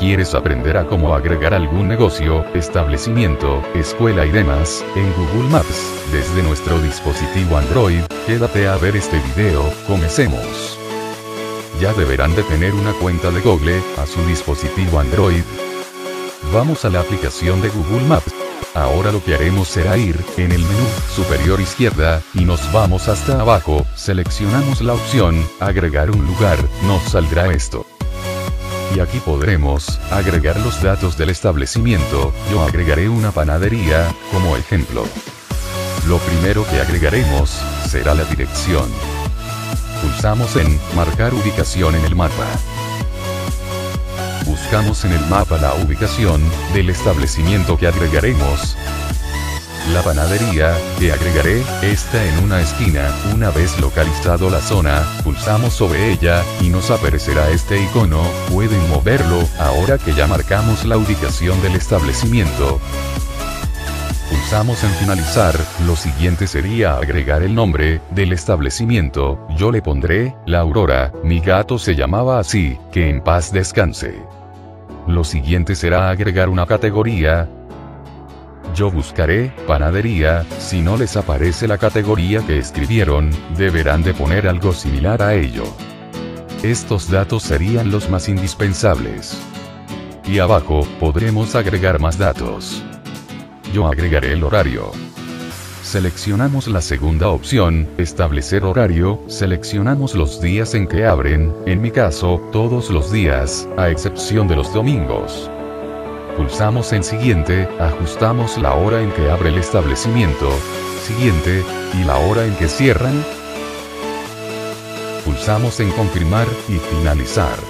¿Quieres aprender a cómo agregar algún negocio, establecimiento, escuela y demás, en Google Maps, desde nuestro dispositivo Android? Quédate a ver este video, comencemos. Ya deberán de tener una cuenta de Google, a su dispositivo Android. Vamos a la aplicación de Google Maps. Ahora lo que haremos será ir, en el menú superior izquierda, y nos vamos hasta abajo, seleccionamos la opción, agregar un lugar, nos saldrá esto y aquí podremos agregar los datos del establecimiento, yo agregaré una panadería, como ejemplo. Lo primero que agregaremos, será la dirección. Pulsamos en Marcar ubicación en el mapa. Buscamos en el mapa la ubicación del establecimiento que agregaremos, la panadería, que agregaré, está en una esquina, una vez localizado la zona, pulsamos sobre ella, y nos aparecerá este icono, pueden moverlo, ahora que ya marcamos la ubicación del establecimiento. Pulsamos en finalizar, lo siguiente sería agregar el nombre, del establecimiento, yo le pondré, La Aurora, mi gato se llamaba así, que en paz descanse. Lo siguiente será agregar una categoría, yo buscaré, panadería, si no les aparece la categoría que escribieron, deberán de poner algo similar a ello. Estos datos serían los más indispensables. Y abajo, podremos agregar más datos. Yo agregaré el horario. Seleccionamos la segunda opción, establecer horario, seleccionamos los días en que abren, en mi caso, todos los días, a excepción de los domingos. Pulsamos en siguiente, ajustamos la hora en que abre el establecimiento, siguiente, y la hora en que cierran. Pulsamos en confirmar y finalizar.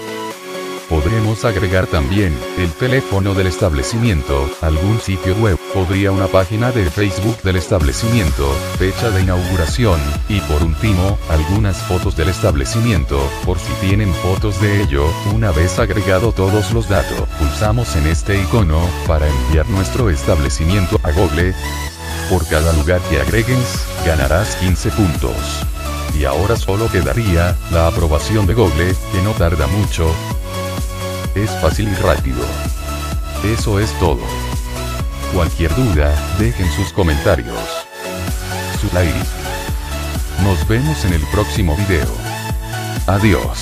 Podremos agregar también el teléfono del establecimiento, algún sitio web, podría una página de Facebook del establecimiento, fecha de inauguración, y por último, algunas fotos del establecimiento, por si tienen fotos de ello, una vez agregado todos los datos, pulsamos en este icono, para enviar nuestro establecimiento a Google. Por cada lugar que agregues, ganarás 15 puntos. Y ahora solo quedaría, la aprobación de Google, que no tarda mucho, es fácil y rápido. Eso es todo. Cualquier duda, dejen sus comentarios. Su like. Nos vemos en el próximo video. Adiós.